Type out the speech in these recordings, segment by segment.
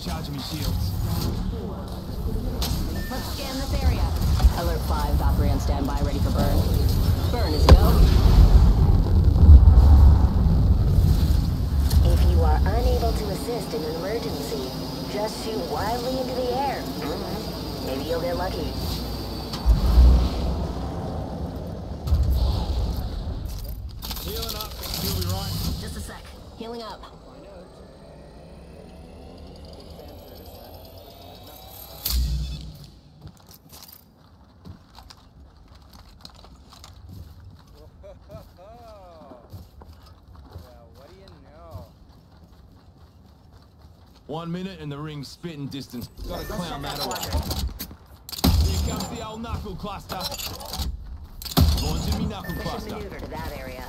Recharging my shields. Let's scan this area. Alert 5, Valkyrie on standby, ready for burn. Burn is go. If you are unable to assist in an emergency, just shoot wildly into the air. Mhm. Maybe you'll get lucky. Healing up. You'll be right. Just a sec. Healing up. One minute and the ring's spitting distance. Gotta Let's clown check that that away. Here comes the old knuckle cluster. Launching me knuckle Mission cluster. maneuver to that area.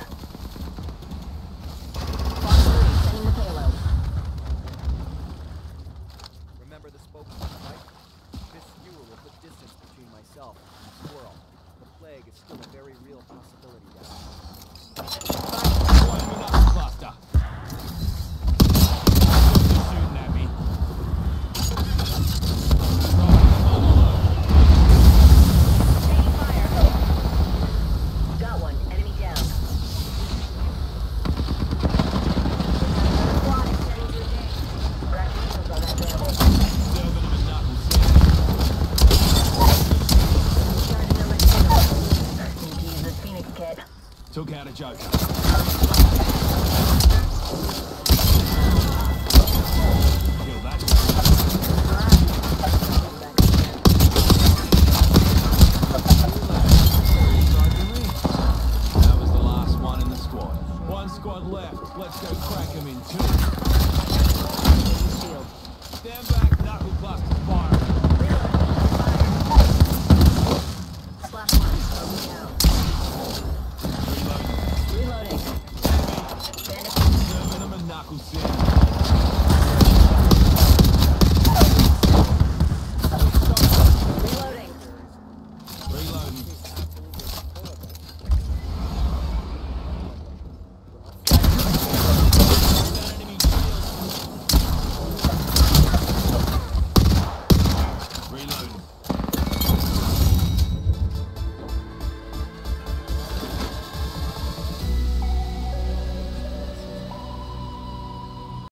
Fox 30, sending the payload. Remember the spokesman, right? This skewer will put distance between myself and Squirrel. The plague is still a very real possibility down Took out a joker. One squad left. Let's go crack him in two. 100%.